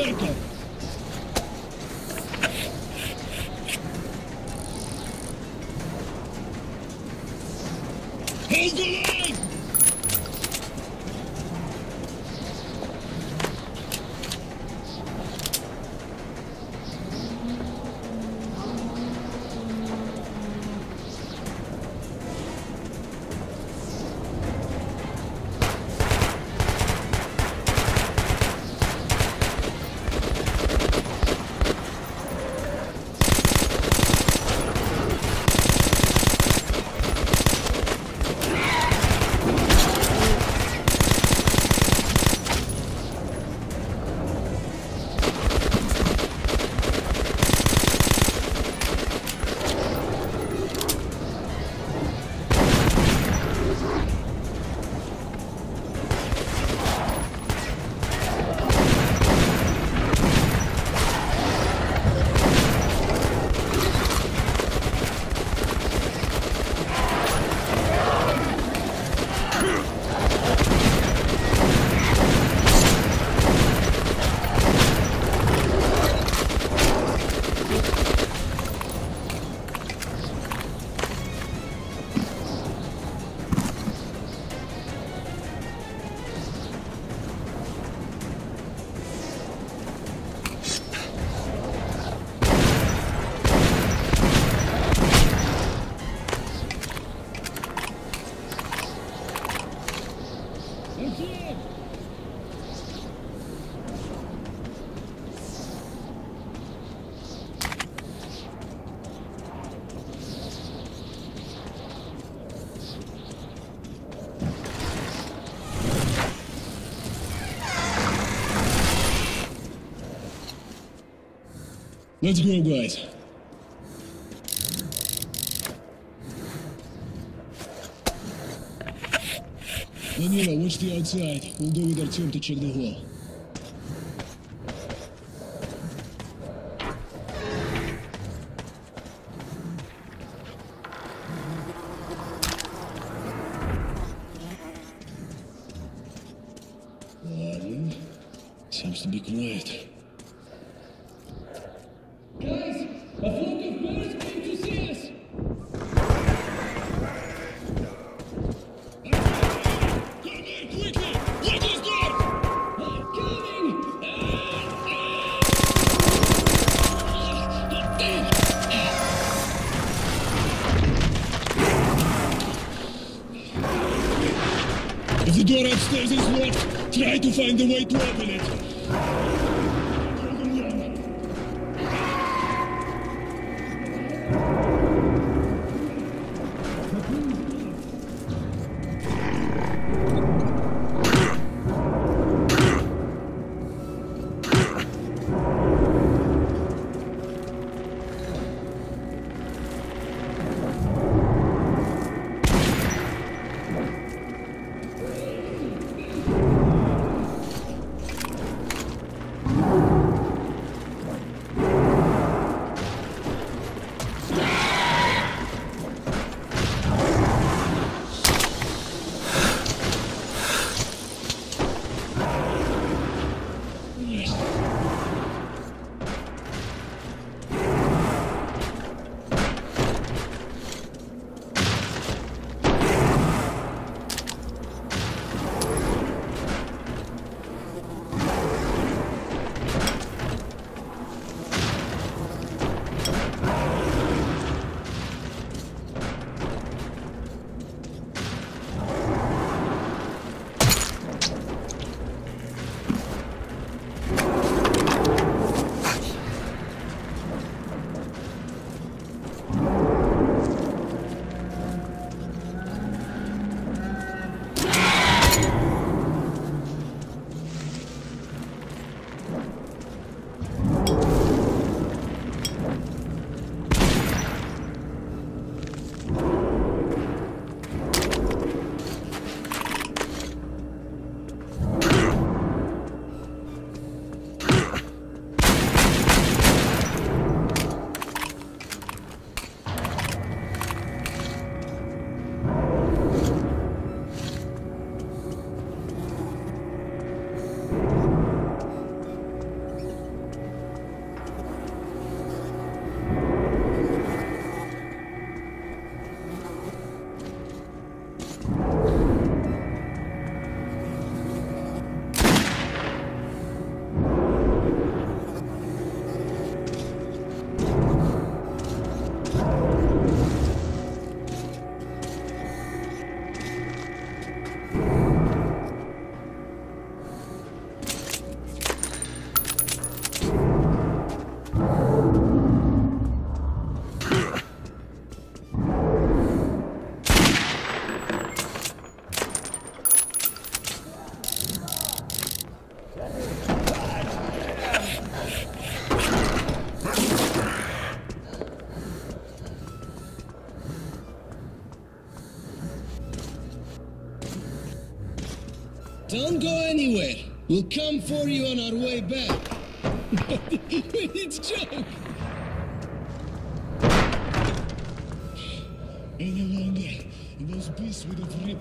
Circle. Hold the line! Let's go, guys. Danilo, watch the outside. We'll go with Artyom to check the hall. Ладно. Seems to be quiet.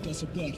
That's a bird.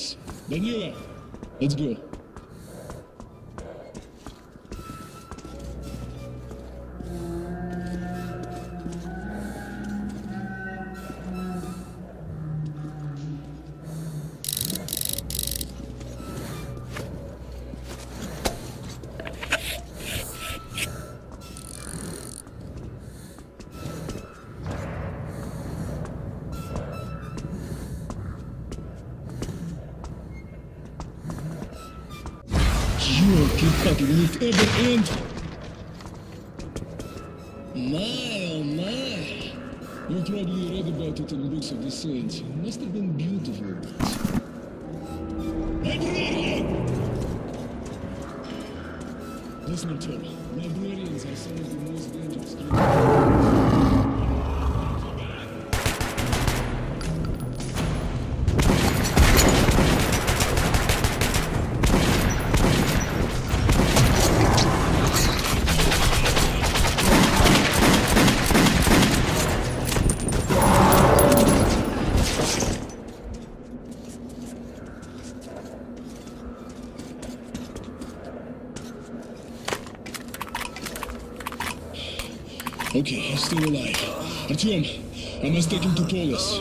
Nice. Danila, let's go. Must have been beautiful. Listen, Tom. Librarians are some of the most dangerous Artyom, I must take him to Polis.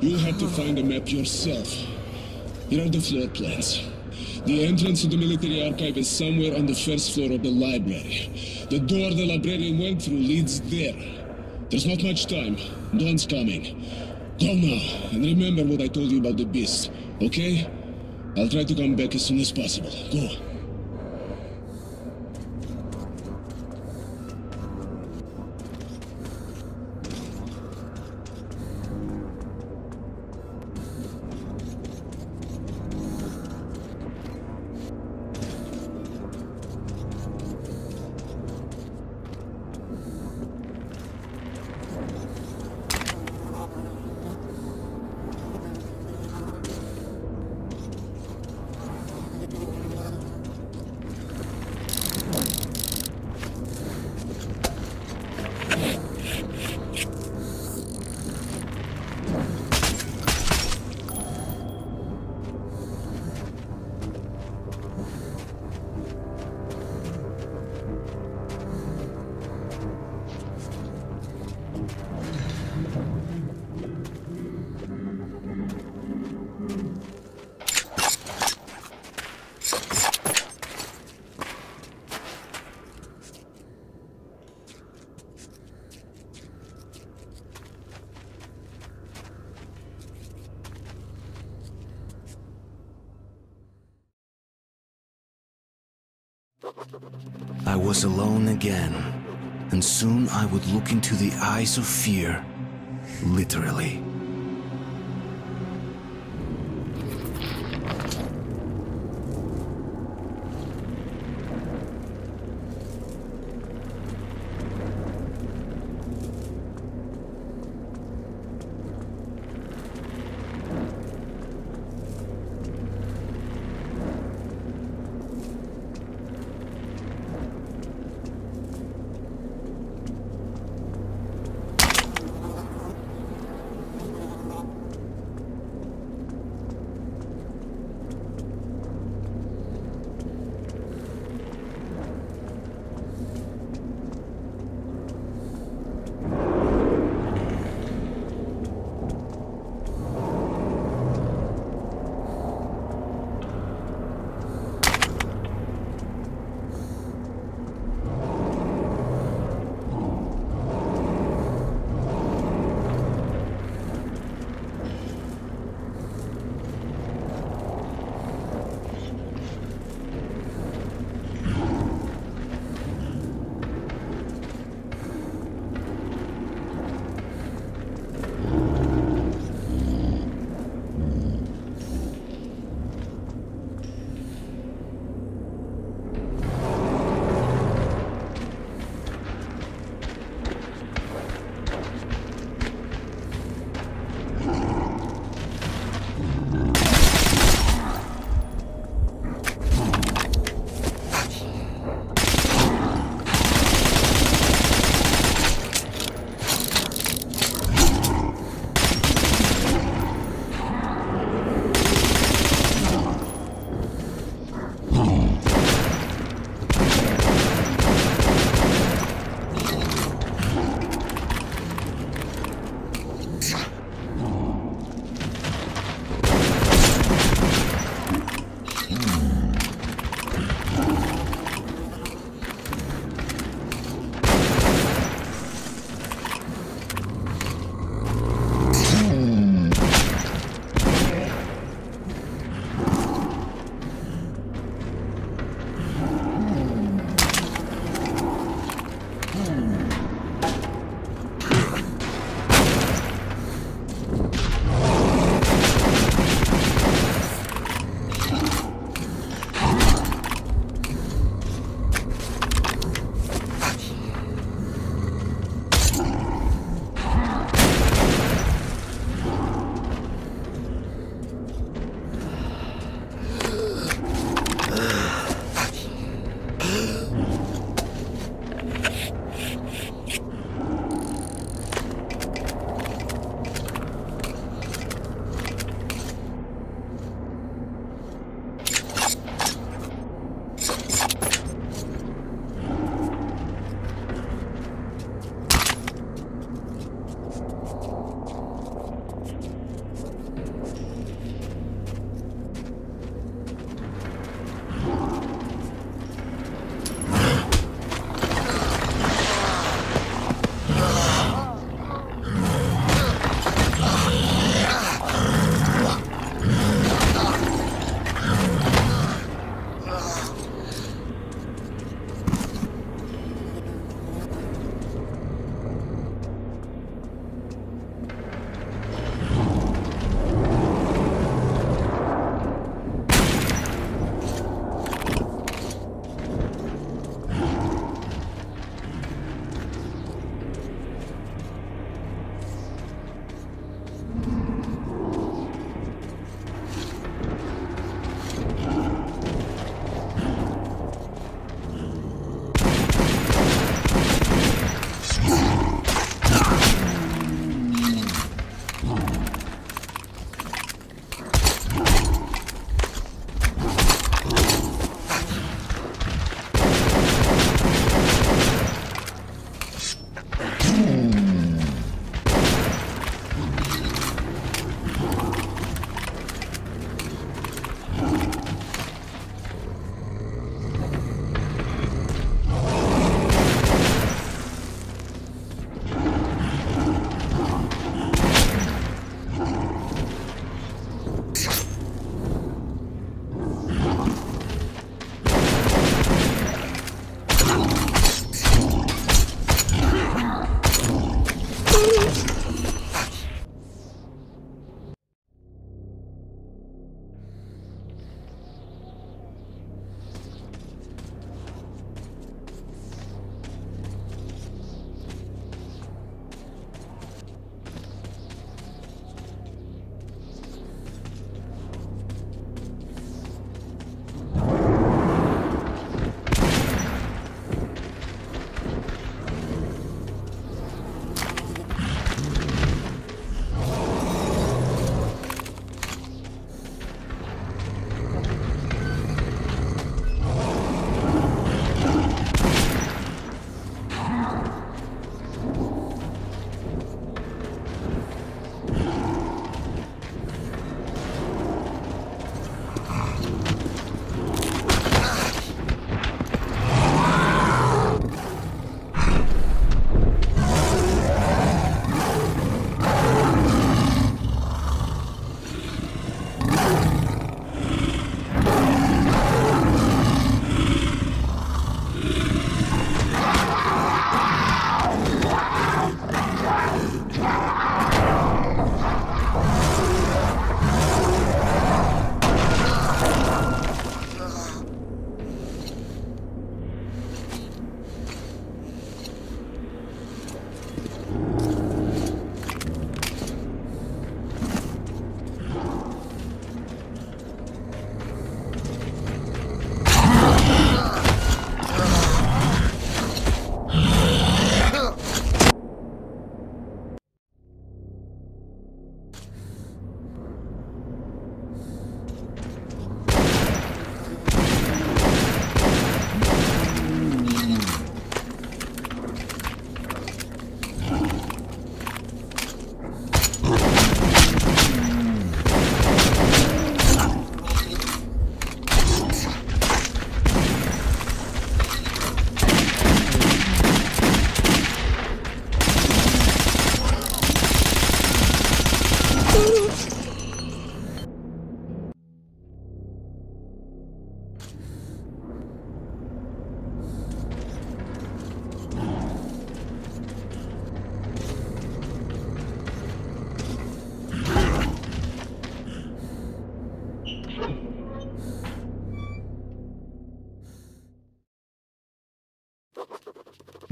You'll have to find a map yourself. Here are the floor plans. The entrance to the military archive is somewhere on the first floor of the library. The door the librarian went through leads there. There's not much time. Dawn's coming. Go now, and remember what I told you about the beast, okay? I'll try to come back as soon as possible. Go. I was alone again, and soon I would look into the eyes of fear, literally.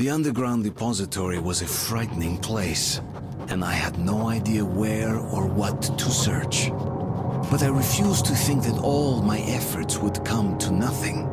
The underground depository was a frightening place, and I had no idea where or what to search. But I refused to think that all my efforts would come to nothing.